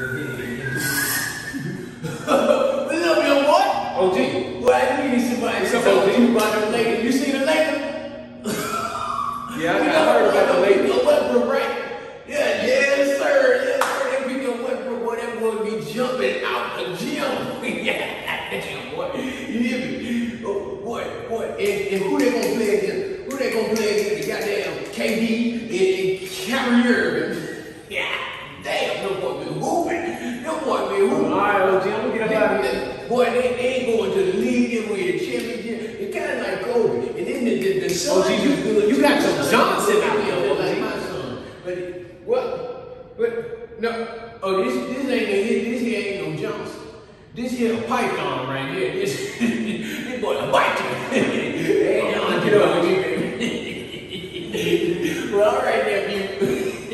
What's up, young boy? OG. Well, I knew you somebody What's up, OG? about the lady. You seen the lady? Yeah, I, I heard about the lady. Vito Westbrook, right? Yeah, yes, sir. Yes, sir. That Vito Westbrook, boy, that boy be jumping out the gym. yeah, damn, boy. You hear me? Oh, boy, boy. And, and who they gonna play against? Who they gonna play against? The goddamn KD and, and Kyrie Irving. Yeah, damn, no boy be hooping. No boy be hooping. All right, OG, I'm gonna get up out of here. Boy, they, they ain't going to the league and win a championship. It's kind of like Kobe. And then the, the, the oh, son OG, you- is good. you got some Johnson out Yeah, there, oh, like my son. But what? But no. Oh, this this ain't no this here ain't no Johnson. This here a python right here. This this boy a bite you. hey, y'all oh, get here. well, all right, nephew.